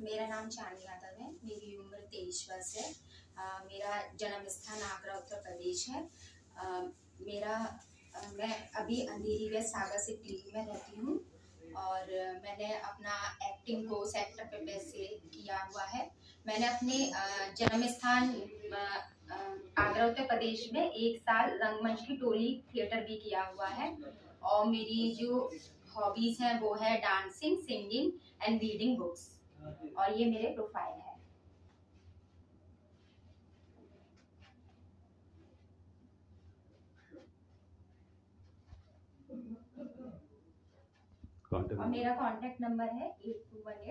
मेरा नाम चांदी यादव है मेरी उम्र तेईस वर्ष है। आ, मेरा जन्म स्थान आगरा उत्तर प्रदेश है। आ, मेरा आ, मैं अभी अंधेरी व सागर से टीवी में रहती हूँ और मैंने अपना एक्टिंग कोर्स एक्टर पे से किया हुआ है। मैंने अपने जन्म स्थान आगरा उत्तर प्रदेश में एक साल रंगमंच की टोली थिएटर भी किया हुआ है और मेरी जो हॉबीज हैं वो है dancing singing and reading books और ये मेरे प्रोफ़ाइल है। और मेरा कांटेक्ट नंबर है एट टू वन एट